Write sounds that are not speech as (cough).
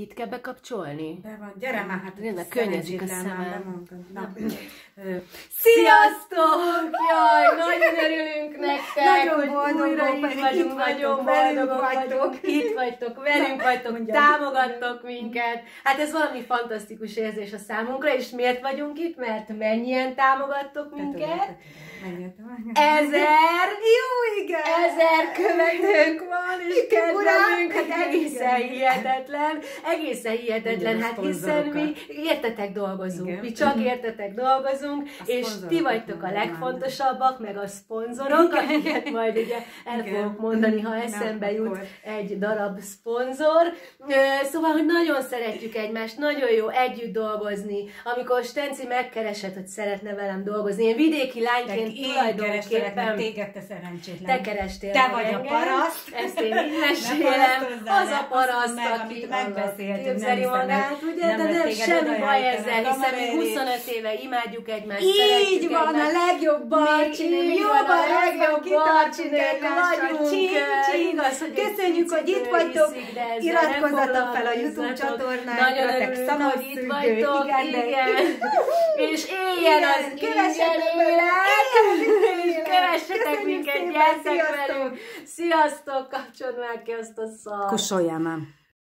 Itt kell bekapcsolni? Be van, gyere már, hát Tényleg könnyezik a szemem. Na. Sziasztok! Jaj, nagyon örülünk nektek, Nagyon boldogok újra itt vagyunk, nagyon boldogok vagytok. itt vagytok, velünk vagytok, mondjad. támogattok minket. Hát ez valami fantasztikus érzés a számunkra, és miért vagyunk itt? Mert mennyien támogattok minket? Ezer, Jó, igen! ezer követőnk van, és kedvelünk, hát egészen Igen. hihetetlen, egészen hihetetlen, Igen, a hát hiszen mi értetek dolgozunk, Igen. mi csak értetek dolgozunk, A és ti vagytok a legfontosabbak, meg a szponzorok, akiket majd ugye el Igen. fogok mondani, ha eszembe jut akkor. egy darab szponzor. Szóval, hogy nagyon szeretjük egymást, nagyon jó együtt dolgozni. Amikor Stenci megkeresett, hogy szeretne velem dolgozni, én vidéki lányként én tulajdonképpen téged te szerencsétlen. te kerestél Te vagy a engem. paraszt. Ezt én (laughs) parasztozzál, Az a paraszt, meg, aki amit megbeszéltünk, képzeli nem magát, ugye? nem De nem, semmi baj ezzel, hiszen mi kamerá elé. 25 éve imádjuk egymást, Így van, a egymást. legjobb barcsinő, van, a legjobb barcsinők vagyunk. Igaz, hogy Köszönjük, hogy itt vagytok. Iratkozzatok fel a YouTube csatornánkra, Nagyon örülünk, hogy itt vagytok. Igen. (laughs) És éljen az ingyen kövessetek be- élet. Éljen, Kövessetek Köszönjük minket, szépen, gyertek sziasztok. velünk. Sziasztok, kapcsolod már ki azt a szart. Kusoljál már.